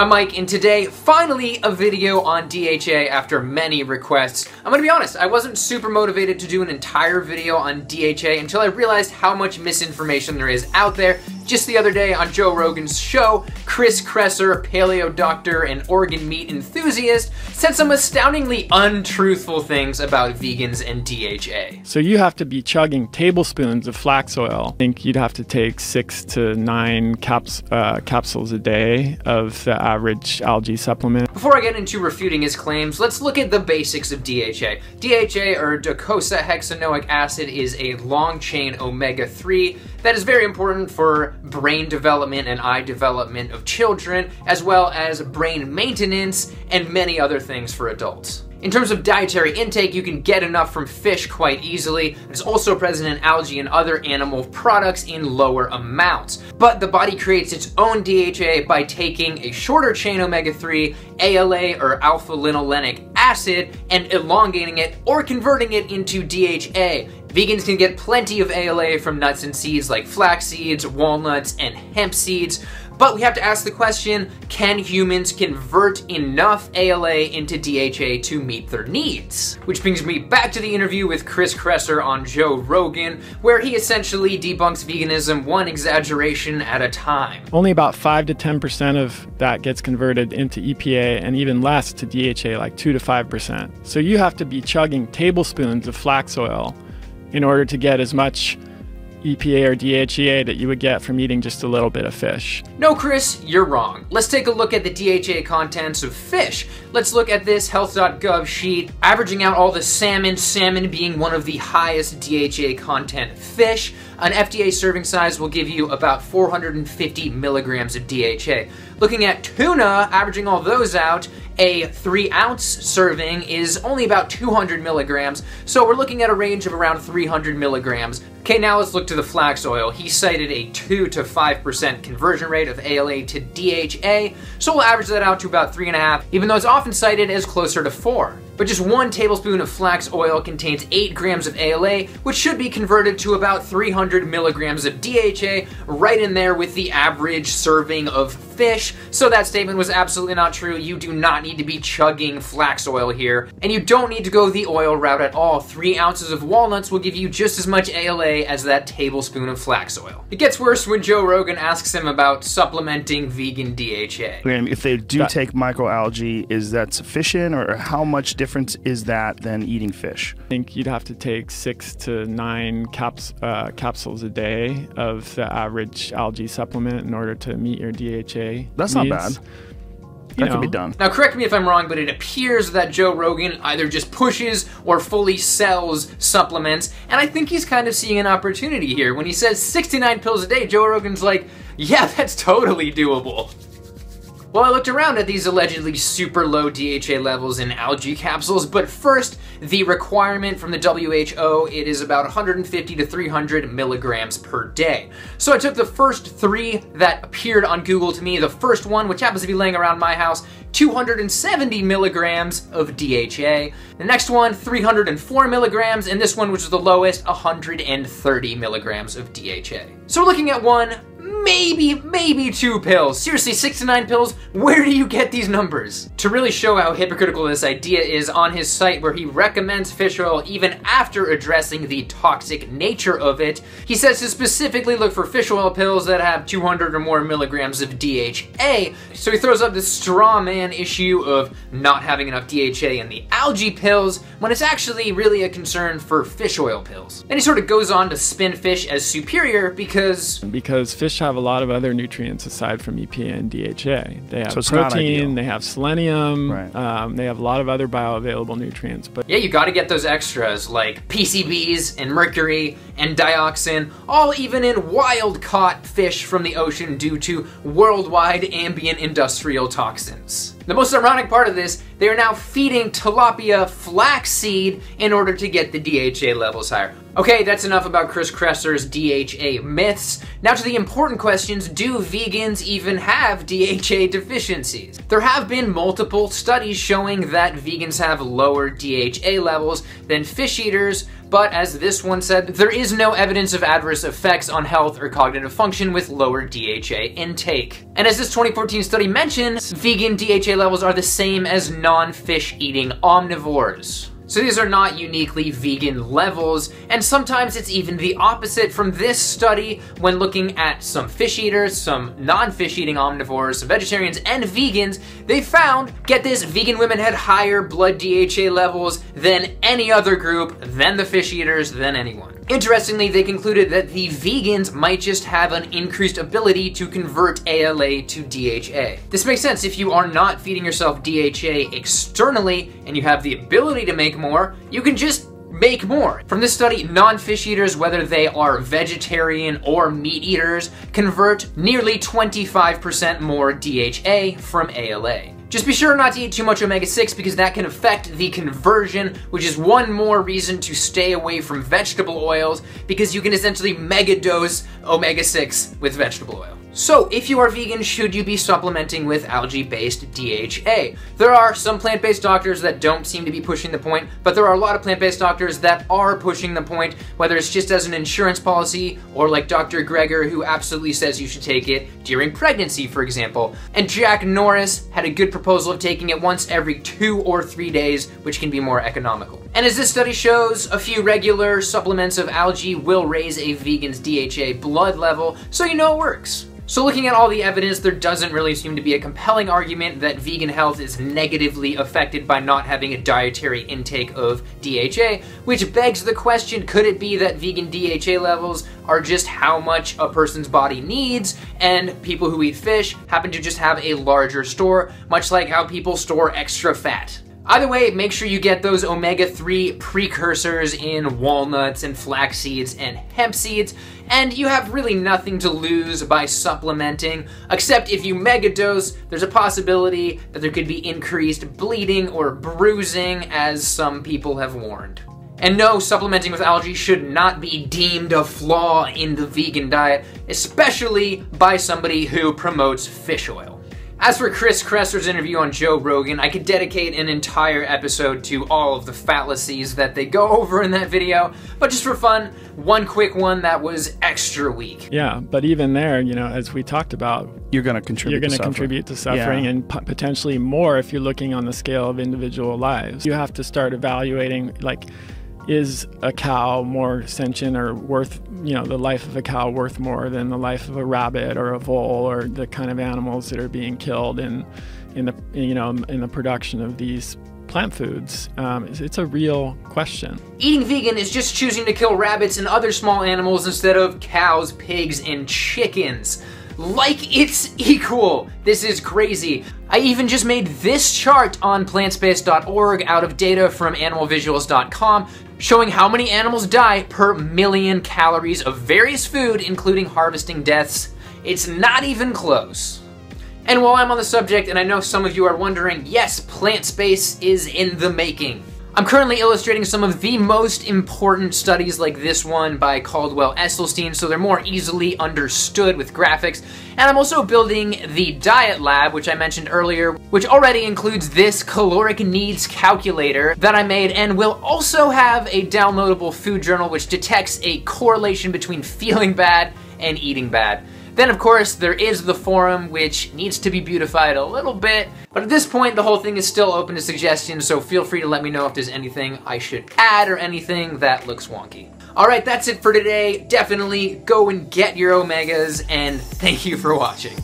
I'm Mike, and today, finally, a video on DHA after many requests. I'm gonna be honest, I wasn't super motivated to do an entire video on DHA until I realized how much misinformation there is out there. Just the other day on Joe Rogan's show, Chris Kresser, paleo doctor and organ meat enthusiast, said some astoundingly untruthful things about vegans and DHA. So you have to be chugging tablespoons of flax oil. I think you'd have to take six to nine caps, uh, capsules a day of the average algae supplement. Before I get into refuting his claims, let's look at the basics of DHA. DHA, or docosahexaenoic acid, is a long-chain omega-3 that is very important for brain development and eye development of children, as well as brain maintenance and many other things for adults. In terms of dietary intake, you can get enough from fish quite easily. It's also present in algae and other animal products in lower amounts. But the body creates its own DHA by taking a shorter chain omega-3, ALA or alpha-linolenic acid, and elongating it or converting it into DHA. Vegans can get plenty of ALA from nuts and seeds like flax seeds, walnuts, and hemp seeds, but we have to ask the question, can humans convert enough ALA into DHA to meet their needs? Which brings me back to the interview with Chris Kresser on Joe Rogan, where he essentially debunks veganism one exaggeration at a time. Only about 5 to 10% of that gets converted into EPA and even less to DHA, like 2 to 5%. So you have to be chugging tablespoons of flax oil in order to get as much EPA or DHEA that you would get from eating just a little bit of fish. No, Chris, you're wrong. Let's take a look at the DHA contents of fish. Let's look at this health.gov sheet, averaging out all the salmon, salmon being one of the highest DHA content fish. An FDA serving size will give you about 450 milligrams of DHA. Looking at tuna, averaging all those out, a 3 ounce serving is only about 200 milligrams, so we're looking at a range of around 300 milligrams. Okay, now let's look to the flax oil. He cited a 2 to 5% conversion rate of ALA to DHA, so we'll average that out to about 3.5, even though it's often cited as closer to 4. But just one tablespoon of flax oil contains 8 grams of ALA, which should be converted to about 300 milligrams of DHA, right in there with the average serving of fish. So that statement was absolutely not true. You do not need to be chugging flax oil here, and you don't need to go the oil route at all. 3 ounces of walnuts will give you just as much ALA as that tablespoon of flax oil. It gets worse when Joe Rogan asks him about supplementing vegan DHA. If they do take microalgae, is that sufficient, or how much different difference is that than eating fish? I think you'd have to take six to nine caps, uh, capsules a day of the average algae supplement in order to meet your DHA. That's needs. not bad. That know. could be done. Now, correct me if I'm wrong, but it appears that Joe Rogan either just pushes or fully sells supplements, and I think he's kind of seeing an opportunity here. When he says 69 pills a day, Joe Rogan's like, yeah, that's totally doable. Well, I looked around at these allegedly super low DHA levels in algae capsules, but first, the requirement from the WHO, it is about 150 to 300 milligrams per day. So I took the first three that appeared on Google to me. The first one, which happens to be laying around my house, 270 milligrams of DHA. The next one, 304 milligrams, and this one, which is the lowest, 130 milligrams of DHA. So we're looking at one maybe, maybe two pills. Seriously, six to nine pills? Where do you get these numbers? To really show how hypocritical this idea is on his site where he recommends fish oil even after addressing the toxic nature of it, he says to specifically look for fish oil pills that have 200 or more milligrams of DHA. So he throws up this straw man issue of not having enough DHA in the algae pills when it's actually really a concern for fish oil pills. And he sort of goes on to spin fish as superior because... Because fish have a lot of other nutrients aside from EPA and DHA. They have So protein, they have selenium, Right. um, they have a lot of other bioavailable nutrients. But Yeah, you gotta get those extras like PCBs and mercury and dioxin, all even in wild caught fish from the ocean due to worldwide ambient industrial toxins. The most ironic part of this, they are now feeding tilapia flaxseed in order to get the DHA levels higher. Okay, that's enough about Chris Kresser's DHA myths. Now to the important questions, do vegans even have DHA deficiencies? There have been multiple studies showing that vegans have lower DHA levels than fish eaters, but as this one said, there is no evidence of adverse effects on health or cognitive function with lower DHA intake. And as this 2014 study mentions, vegan DHA levels are the same as non-fish eating omnivores. So these are not uniquely vegan levels, and sometimes it's even the opposite from this study when looking at some fish eaters, some non-fish eating omnivores, some vegetarians, and vegans, they found, get this, vegan women had higher blood DHA levels than any other group, than the fish eaters, than anyone. Interestingly, they concluded that the vegans might just have an increased ability to convert ALA to DHA. This makes sense if you are not feeding yourself DHA externally and you have the ability to make more, you can just make more. From this study, non-fish eaters, whether they are vegetarian or meat eaters, convert nearly 25% more DHA from ALA. Just be sure not to eat too much omega-6 because that can affect the conversion, which is one more reason to stay away from vegetable oils because you can essentially mega dose omega-6 with vegetable oil. So, if you are vegan, should you be supplementing with algae-based DHA? There are some plant-based doctors that don't seem to be pushing the point, but there are a lot of plant-based doctors that are pushing the point, whether it's just as an insurance policy or like Dr. Greger, who absolutely says you should take it during pregnancy, for example. And Jack Norris had a good proposal of taking it once every two or three days, which can be more economical. And as this study shows, a few regular supplements of algae will raise a vegan's DHA blood level, so you know it works. So looking at all the evidence, there doesn't really seem to be a compelling argument that vegan health is negatively affected by not having a dietary intake of DHA, which begs the question, could it be that vegan DHA levels are just how much a person's body needs, and people who eat fish happen to just have a larger store, much like how people store extra fat? Either way, make sure you get those omega-3 precursors in walnuts and flax seeds and hemp seeds, and you have really nothing to lose by supplementing, except if you megadose, there's a possibility that there could be increased bleeding or bruising, as some people have warned. And no, supplementing with algae should not be deemed a flaw in the vegan diet, especially by somebody who promotes fish oil. As for Chris Kresser's interview on Joe Rogan, I could dedicate an entire episode to all of the fallacies that they go over in that video, but just for fun, one quick one that was extra weak. Yeah, but even there, you know, as we talked about, you're going to contribute. You're going to contribute to suffering, yeah. and potentially more if you're looking on the scale of individual lives. You have to start evaluating, like is a cow more sentient or worth, you know, the life of a cow worth more than the life of a rabbit or a vole or the kind of animals that are being killed in, in the, you know, in the production of these plant foods? Um, it's, it's, a real question. Eating vegan is just choosing to kill rabbits and other small animals instead of cows, pigs, and chickens. Like it's equal. This is crazy. I even just made this chart on plantspace.org out of data from animalvisuals.com showing how many animals die per million calories of various food, including harvesting deaths. It's not even close. And while I'm on the subject, and I know some of you are wondering, yes, Plant Space is in the making. I'm currently illustrating some of the most important studies like this one by Caldwell Esselstyn so they're more easily understood with graphics. And I'm also building the Diet Lab, which I mentioned earlier, which already includes this caloric needs calculator that I made and will also have a downloadable food journal which detects a correlation between feeling bad and eating bad. Then, of course, there is the forum, which needs to be beautified a little bit, but at this point, the whole thing is still open to suggestions, so feel free to let me know if there's anything I should add or anything that looks wonky. Alright, that's it for today. Definitely go and get your Omegas, and thank you for watching.